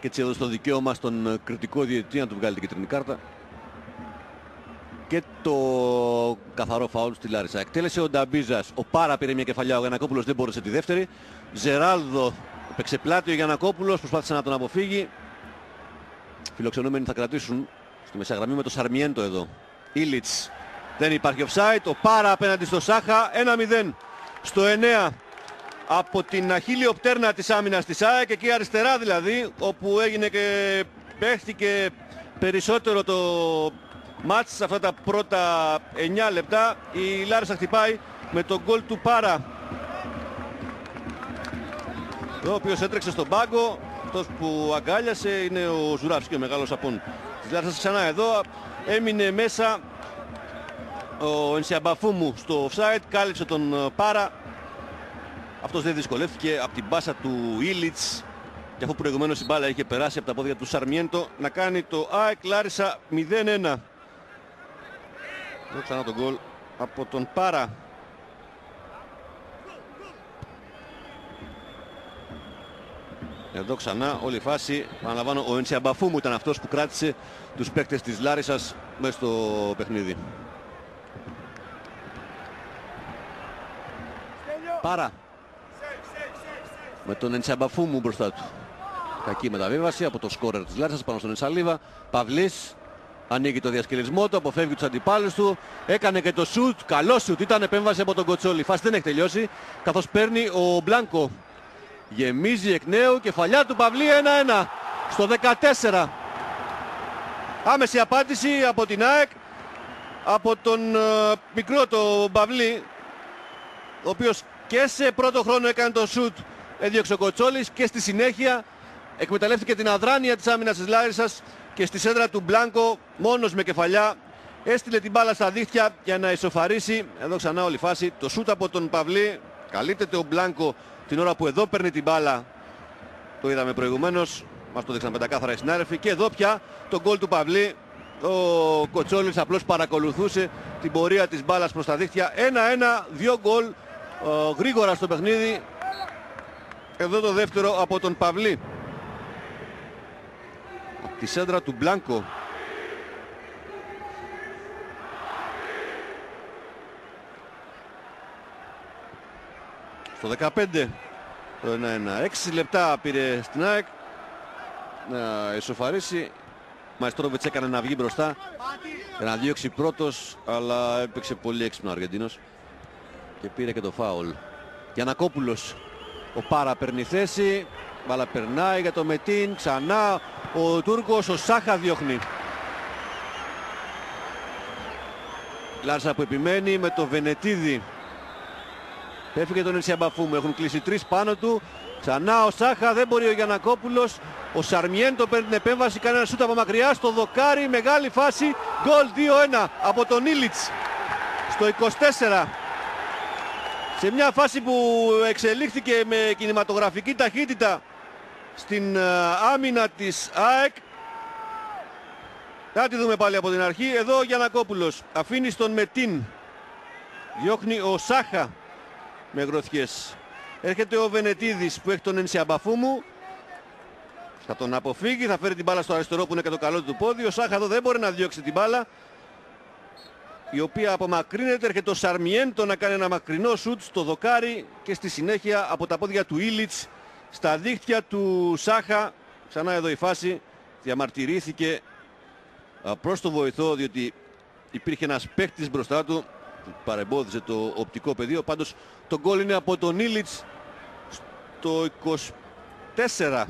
και έτσι έδωσε το δικαίωμα στον ε, κριτικό διαιτητή να του βγάλει την κεντρική κάρτα. Και το καθαρό φάουλ στη Λάρισα. Εκτέλεσε ο Νταμπίζας. Ο Πάρα πήρε μια κεφαλιά. Ο Γιανακόπουλος δεν μπόρεσε τη δεύτερη. Ζεράλδο έπαιξε πλάτη ο Γιανακόπουλος. Προσπάθησε να τον αποφύγει. Φιλοξενούμενοι θα κρατήσουν στη μεσαγραμμή με το Σαρμιέντο εδώ. Ήλιτς. Δεν υπάρχει offside. Ο Πάρα απέναντι στο Σάχα. 1-0 στο 9 από την αχίλιο πτέρνα της άμυνας της ΑΕΚ, εκεί αριστερά δηλαδή, όπου έγινε και παίχτηκε περισσότερο το μάτς σε αυτά τα πρώτα 9 λεπτά. Η Λάρισα χτυπάει με τον γκολ του Πάρα. ο οποίος έτρεξε στον πάγκο, αυτός που αγκάλιασε είναι ο Ζουράφσκι, ο μεγάλος απόν της Λάρισσας ξανά εδώ. Έμεινε μέσα ο Ενσιαμπαφούμου στο offside, κάλυψε τον Πάρα αυτός δεν δυσκολεύτηκε από την μπάσα του Ήλιτς και αφού προηγουμένως η μπάλα είχε περάσει από τα πόδια του Σαρμιέντο να κάνει το ΑΕΚ Λάρισα 0-1. Εδώ ξανά τον γκολ από τον Πάρα. Εδώ ξανά όλη η φάση, αναλαμβάνω, ο Ενσιαμπαφού μου ήταν αυτός που κράτησε τους παίκτες της Λάρισας μέσα στο παιχνίδι. Πάρα με τον Εντσαμπαφού μου μπροστά του. Κακή μεταβίβαση από το σκόρερ της Λάρισας πάνω στον Ενσαλίβα. Παυλής ανοίγει το διασκελισμό του, αποφεύγει τους αντιπάλους του. Έκανε και το σουτ, καλό σουτ, ήταν επέμβαση από τον Κοτσόλη. Η φάση δεν έχει τελειώσει, καθώς παίρνει ο Μπλάνκο. Γεμίζει εκ νέου, κεφαλιά του Παυλή 1-1 στο 14. Άμεση απάντηση από την ΑΕΚ, από τον uh, μικρό το Παυλή, ο οποίος και σε πρώτο χρόνο έκανε το σουτ έδιωξε ο Κοτσόλης και στη συνέχεια εκμεταλλεύτηκε την αδράνεια της άμυνας της Λάρισας και στη σέντρα του Μπλάνκο μόνος με κεφαλιά έστειλε την μπάλα στα δίχτυα για να ισοφαρίσει εδώ ξανά όλη φάση το σούτ από τον Παυλή καλύπτεται ο Μπλάνκο την ώρα που εδώ παίρνει την μπάλα. Το είδαμε προηγουμένως μας το δείξαν πεντακάθαρα οι συνάδελφοι και εδώ πια το γκολ του Παυλή ο Κοτσόλης απλώς παρακολουθούσε την πορεία της μπάλας προς τα δίχτυα. 1-1, δύο γκολ γρήγορα στο παιχνίδι εδώ το δεύτερο από τον Παυλή. Τη σέντρα του Μπλάνκο. Στο 15 το 1-1. 6 λεπτά πήρε στην ΑΕΚ να εσωφαρίσει. Μαϊστρόβιτς έκανε να βγει μπροστά να διώξει πρώτος αλλά έπαιξε πολύ έξυπνο ο Αργεντίνος και πήρε και το φάουλ. Γιανακόπουλος ο Πάρα παίρνει θέση. Μπάλα περνάει για το Μετίν. Ξανά ο Τούρκος. Ο Σάχα διώχνει. Λάρσα που επιμένει με το Βενετίδη. Έφυγε τον Ενσιαμπαφού Έχουν κλείσει τρεις πάνω του. Ξανά ο Σάχα. Δεν μπορεί ο Γιανακόπουλος. Ο Σαρμιέντο παίρνει την επέμβαση. Κάνει ένα σούτ από μακριά. Στο δοκάρι. Μεγάλη φάση. Γκολ 2-1 από τον Ήλιτς. Στο 24 σε μια φάση που εξελίχθηκε με κινηματογραφική ταχύτητα στην ε, άμυνα της ΑΕΚ. Θα τη δούμε πάλι από την αρχή. Εδώ ο Γιανακόπουλος αφήνει στον Μετίν. Διώχνει ο Σάχα με γροθιές. Έρχεται ο Βενετίδης που έχει τον Ενσιαμπαφούμου. Θα τον αποφύγει, θα φέρει την μπάλα στο αριστερό που είναι και το καλό του πόδι. Ο Σάχα εδώ δεν μπορεί να διώξει την μπάλα η οποία απομακρύνεται, έρχεται ο Σαρμιέντο να κάνει ένα μακρινό σουτ στο δοκάρι και στη συνέχεια από τα πόδια του Ήλιτς στα δίχτυα του Σάχα. Ξανά εδώ η φάση διαμαρτυρήθηκε προς το βοηθό διότι υπήρχε ένας παίκτης μπροστά του που παρεμπόδιζε το οπτικό πεδίο. Πάντως το γκολ είναι από τον Ήλιτς στο 24.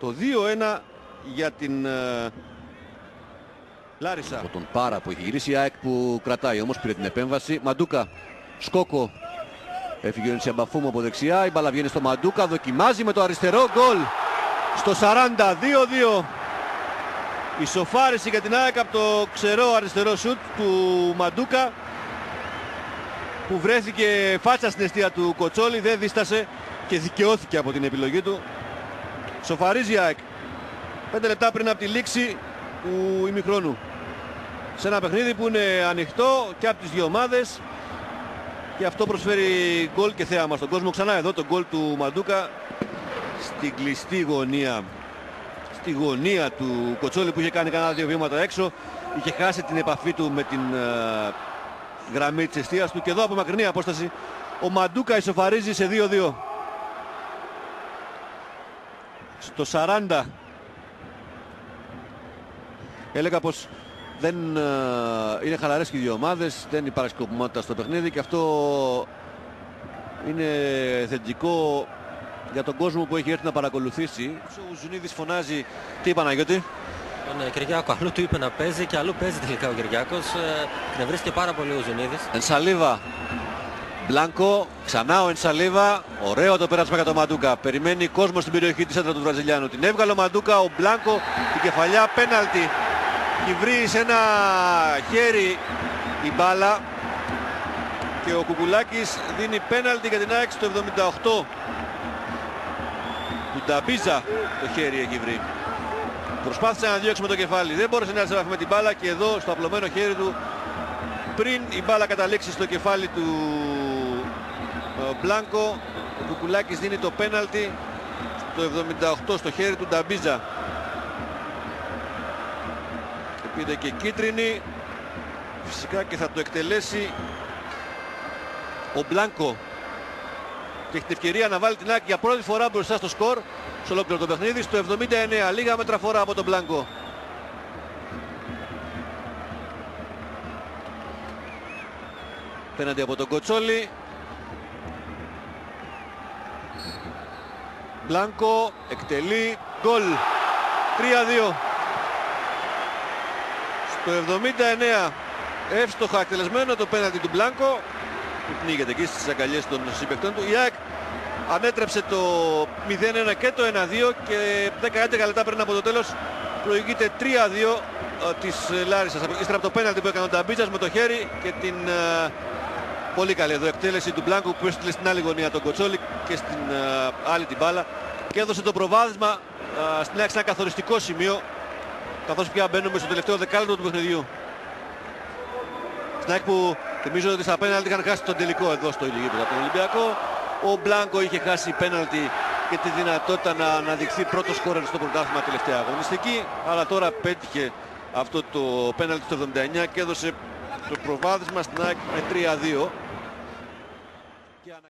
Το 2-1 για την ε, Λάρισα. Από τον Πάρα που έχει γυρίσει η ΑΕΚ που κρατάει όμως πήρε την επέμβαση. Μαντούκα, Σκόκο. Έφυγε ο Νσιαμπαφούμ από δεξιά. Η μπαλά βγαίνει στο Μαντούκα. Δοκιμάζει με το αριστερό γκολ. Στο 42-2. Η σοφάριση για την ΑΕΚ από το ξερό αριστερό σουτ του Μαντούκα που βρέθηκε φάτσα στην αιστεία του Κοτσόλη, δεν δίστασε και δικαιώθηκε από την επιλογή του. Σοφαρίζει η ΑΕΚ. 5 λεπτά πριν από τη λήξη του ημιχρόνου σε ένα παιχνίδι που είναι ανοιχτό και από τις δύο ομάδες και αυτό προσφέρει γκολ και θέαμα στον κόσμο. Ξανά εδώ το γκολ του Μαντούκα στην κλειστή γωνία στη γωνία του Κοτσόλη που είχε κάνει κανένα δύο βήματα έξω. Είχε χάσει την επαφή του με την ε, γραμμή της αιστείας του και εδώ από μακρινή απόσταση ο Μαντούκα ισοφαρίζει σε 2-2. Στο 40 έλεγα πως δεν ε, είναι χαλαρές και οι δύο ομάδες, δεν υπάρχει σκοπιμότητα στο παιχνίδι και αυτό είναι θετικό για τον κόσμο που έχει έρθει να παρακολουθήσει. Ο Ζουνίδης φωνάζει, τι Παναγιώτη; Τον ε, Κυριάκος αλλού του είπε να παίζει και αλλού παίζει τελικά ο Κυριάκος. Ε, Κνευρίστηκε πάρα πολύ ο Ζουνίδης. Ενσαλίβα. Μπλάνκο, ξανά ο Ενσαλίβα. Ωραίο το πέρασμα για τον Μαντούκα. Περιμένει κόσμο στην περιοχή της έντρα του Βραζιλιάνου. Την έβγαλε ο Μαντούκα, ο Μπλάνκο, την κεφαλιά, πέναλτι. Και βρει σε ένα χέρι η μπάλα. Και ο Κουκουλάκης δίνει πέναλτι για την ΑΕΚ στο 78. Του Νταμπίζα το χέρι έχει βρει. Προσπάθησε να διώξει με το κεφάλι. Δεν μπόρεσε να έρθει με την μπάλα και εδώ στο απλωμένο χέρι του πριν η μπάλα καταλήξει στο κεφάλι του ε, Μπλάνκο ο Κουκουλάκης δίνει το πέναλτι στο 78 στο χέρι του Νταμπίζα. Πήρε και κίτρινη. Φυσικά και θα το εκτελέσει ο Μπλάνκο. Και έχει την ευκαιρία να βάλει την άκρη για πρώτη φορά μπροστά στο σκορ. Σε ολόκληρο το παιχνίδι στο 79 λίγα μέτρα φορά από τον Μπλάνκο. Πέναντι από τον Κοτσόλη. Μπλάνκο εκτελεί. Γκολ. 3-2 στο 79 εύστοχα εκτελεσμένο το πέναντι του Μπλάνκο που πνίγεται εκεί στις αγκαλιές των συμπαικτών του. Η ΑΕΚ ανέτρεψε το 0-1 και το 1-2 και 10-11 λεπτά πριν από το τέλος προηγείται 3-2 ε, της Λάρισας. Ύστερα από το πέναλτι που έκανε ο Νταμπίτσας με το χέρι και την uh, πολύ καλή εδώ εκτέλεση του Μπλάνκου που έστειλε στην άλλη γωνία τον Κοτσόλη και στην uh, άλλη την μπάλα και έδωσε το προβάδισμα uh, στην ΑΕΚ σε ένα καθοριστικό σημείο καθώς πια μπαίνουμε στο τελευταίο δεκάλεπτο του παιχνιδιού. Στην ΑΕΚ που Θυμίζω ότι στα πέναλτι είχαν χάσει τον τελικό εδώ στο Ιλιγίπεδο από τον Ολυμπιακό. Ο Μπλάνκο είχε χάσει πέναλτι και τη δυνατότητα να αναδειχθεί πρώτος σκόρερ στο πρωτάθλημα τελευταία αγωνιστική. Αλλά τώρα πέτυχε αυτό το πέναλτι στο 79 και έδωσε το προβάδισμα στην ΑΕΚ με 3-2.